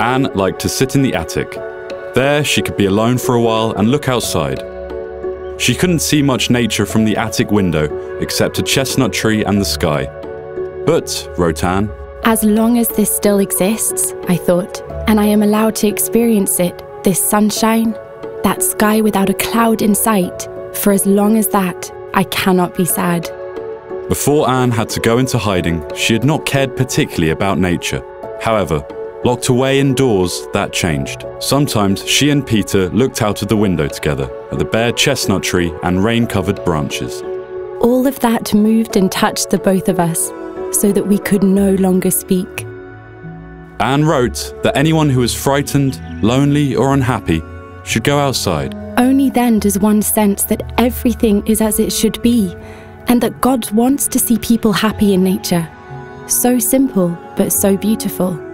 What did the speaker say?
Anne liked to sit in the attic. There, she could be alone for a while and look outside. She couldn't see much nature from the attic window except a chestnut tree and the sky. But, wrote Anne, As long as this still exists, I thought, and I am allowed to experience it, this sunshine, that sky without a cloud in sight, for as long as that, I cannot be sad. Before Anne had to go into hiding, she had not cared particularly about nature. However, locked away indoors, that changed. Sometimes she and Peter looked out of the window together at the bare chestnut tree and rain covered branches. All of that moved and touched the both of us, so that we could no longer speak. Anne wrote that anyone who is frightened, lonely, or unhappy should go outside. Only then does one sense that everything is as it should be, and that God wants to see people happy in nature. So simple, but so beautiful.